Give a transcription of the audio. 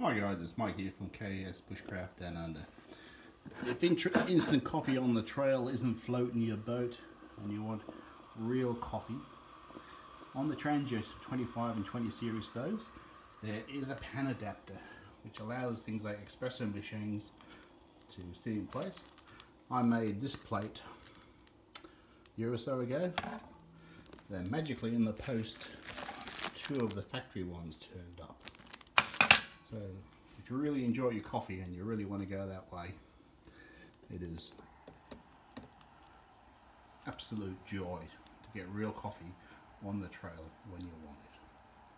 Hi guys, it's Mike here from KS Bushcraft Down Under. If instant coffee on the trail isn't floating your boat and you want real coffee, on the Trangia 25 and 20 series stoves there is a pan adapter which allows things like espresso machines to sit in place. I made this plate a year or so ago. Then magically in the post two of the factory ones turned up. If you really enjoy your coffee and you really want to go that way, it is absolute joy to get real coffee on the trail when you.